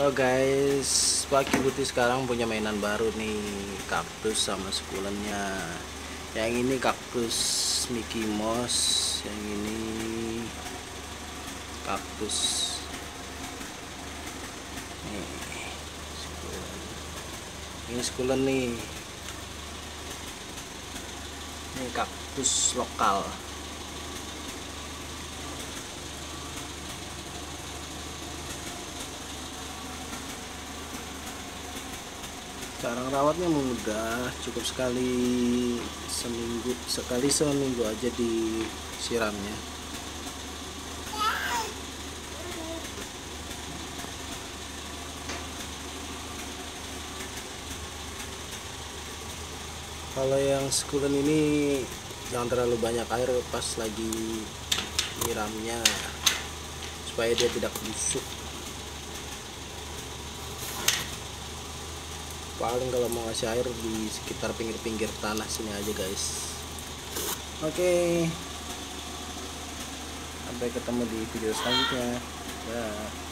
Halo guys, Pak Kibuti sekarang punya mainan baru nih, kaktus sama sekulennya. Yang ini kaktus Mickey Mouse, yang ini kaktus. Nih. Ini sekulen nih. Ini kaktus lokal. Sekarang rawatnya mudah, cukup sekali seminggu sekali seminggu aja disiramnya. Kalau yang sekulen ini jangan terlalu banyak air pas lagi nyiramnya supaya dia tidak busuk. Paling kalau mau ngasih air di sekitar pinggir-pinggir tanah sini aja guys oke okay. sampai ketemu di video selanjutnya Dah.